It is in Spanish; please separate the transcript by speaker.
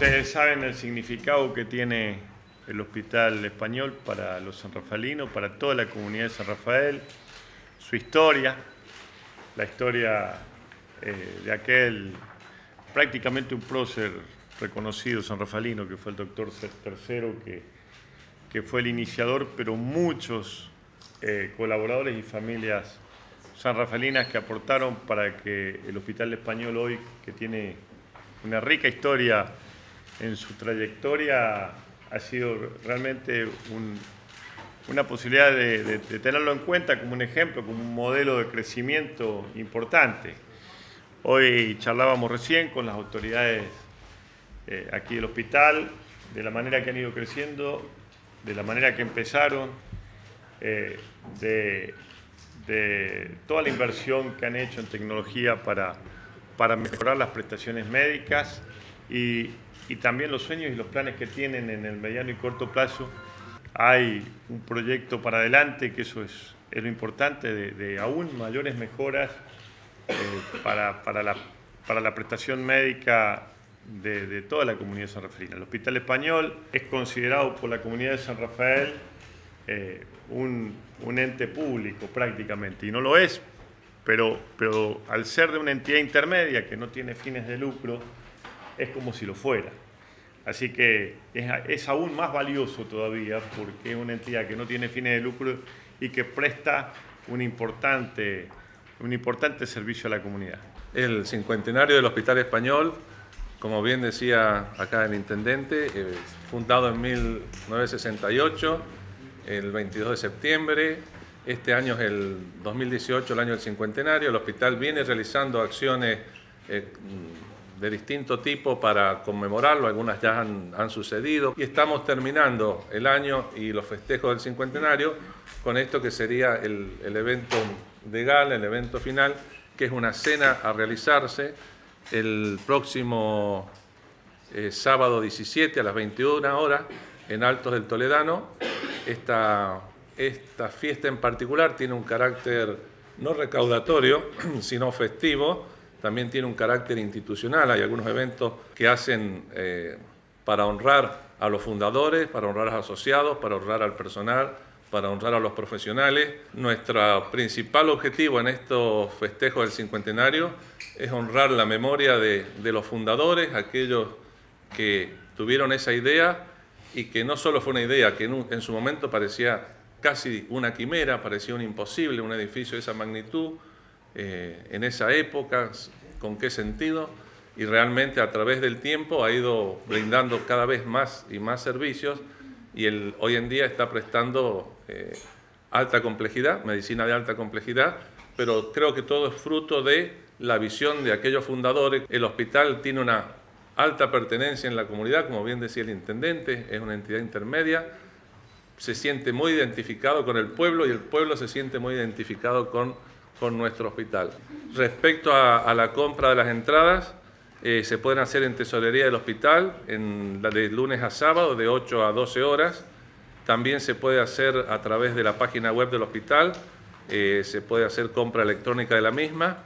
Speaker 1: Ustedes saben el significado que tiene el Hospital Español para los sanrafalinos, para toda la comunidad de San Rafael, su historia, la historia eh, de aquel prácticamente un prócer reconocido sanrafalino que fue el doctor Tercero, que, que fue el iniciador, pero muchos eh, colaboradores y familias sanrafalinas que aportaron para que el Hospital Español hoy, que tiene una rica historia en su trayectoria, ha sido realmente una posibilidad de, tenerlo en cuenta como un ejemplo, como un modelo de crecimiento importante. Hoy charlábamos recién con las autoridades eh, aquí del hospital, de la manera que han ido creciendo, de la manera que empezaron, eh, de, toda la inversión que han hecho en tecnología para, para mejorar las prestaciones médicas y, y también los sueños y los planes que tienen en el mediano y corto plazo. Hay un proyecto para adelante, que eso es, lo importante, de, aún mayores mejoras eh, para, para, la, para, la, prestación médica de, toda la comunidad de San Rafael. El Hospital Español es considerado por la comunidad de San Rafael eh, un, un, ente público prácticamente, y no lo es, pero, pero al ser de una entidad intermedia que no tiene fines de lucro, es como si lo fuera. Así que es, aún más valioso todavía porque es una entidad que no tiene fines de lucro y que presta un importante, un importante servicio a la comunidad.
Speaker 2: El cincuentenario del Hospital Español, como bien decía acá el intendente, fundado en 1968, el 22 de septiembre. Este año es el 2018, el año del cincuentenario. El hospital viene realizando acciones eh, de distinto tipo para conmemorarlo, algunas ya han, sucedido y estamos terminando el año y los festejos del cincuentenario con esto que sería el, evento de gala, el evento final, que es una cena a realizarse el próximo eh, sábado 17 a las 21 horas en Altos del Toledano. Esta, esta fiesta en particular tiene un carácter no recaudatorio, sino festivo, también tiene un carácter institucional. Hay algunos eventos que hacen eh, para honrar a los fundadores, para honrar a los asociados, para honrar al personal, para honrar a los profesionales. Nuestro principal objetivo en estos festejos del cincuentenario es honrar la memoria de, los fundadores, aquellos que tuvieron esa idea y que no solo fue una idea, que en, su momento parecía casi una quimera, parecía un imposible, un edificio de esa magnitud, eh, en esa época, con qué sentido, y realmente a través del tiempo ha ido brindando cada vez más y más servicios y el, hoy en día está prestando eh, alta complejidad, medicina de alta complejidad, pero creo que todo es fruto de la visión de aquellos fundadores. El hospital tiene una alta pertenencia en la comunidad, como bien decía el intendente, es una entidad intermedia, se siente muy identificado con el pueblo y el pueblo se siente muy identificado con con nuestro hospital. Respecto a, la compra de las entradas, eh, se pueden hacer en tesorería del hospital, de lunes a sábado, de 8 a 12 horas. También se puede hacer a través de la página web del hospital, eh, se puede hacer compra electrónica de la misma.